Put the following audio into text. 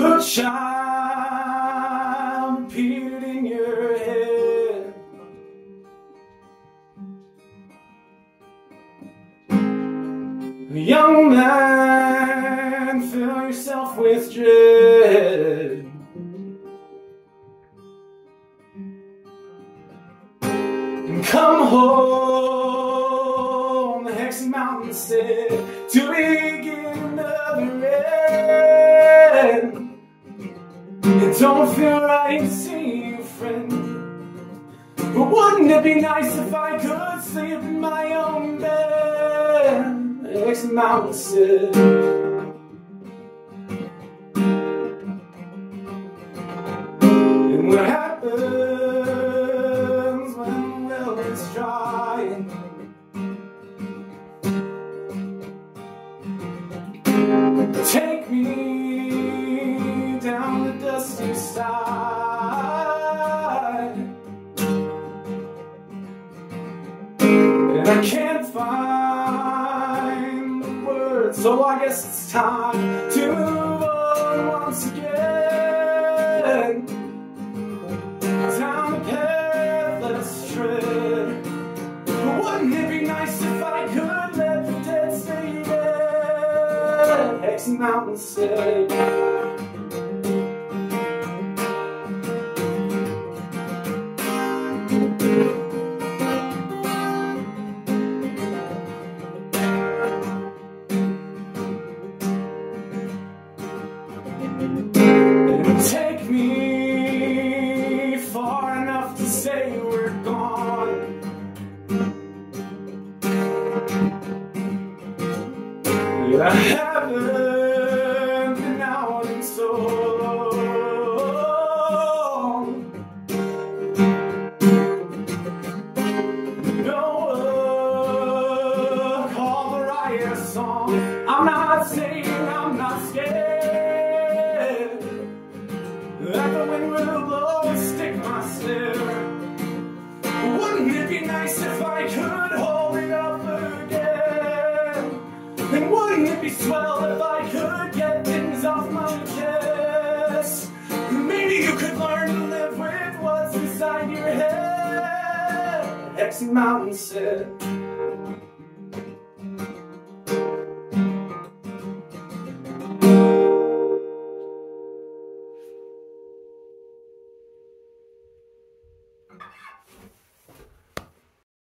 a child repeated in your head. Young man, fill yourself with dread. And come home, the Hexie Mountain said, to begin another end. It don't feel right seeing see you, friend. But wouldn't it be nice if I could sleep in my own bed? Hexie Mountain said. I can't find the words, so I guess it's time to move on once again. Down the path, let's tread. But wouldn't it be nice if I could let the dead stay dead? Hexie Mountain said. It'll take me far enough to say we're gone. I haven't been out in so long. Noah uh, called the riot song. I'm not saying I'm not scared. Wouldn't it be nice if I could hold it up again? And wouldn't it be swell if I could get things off my chest? Maybe you could learn to live with what's inside your head. Hexie Mountain said.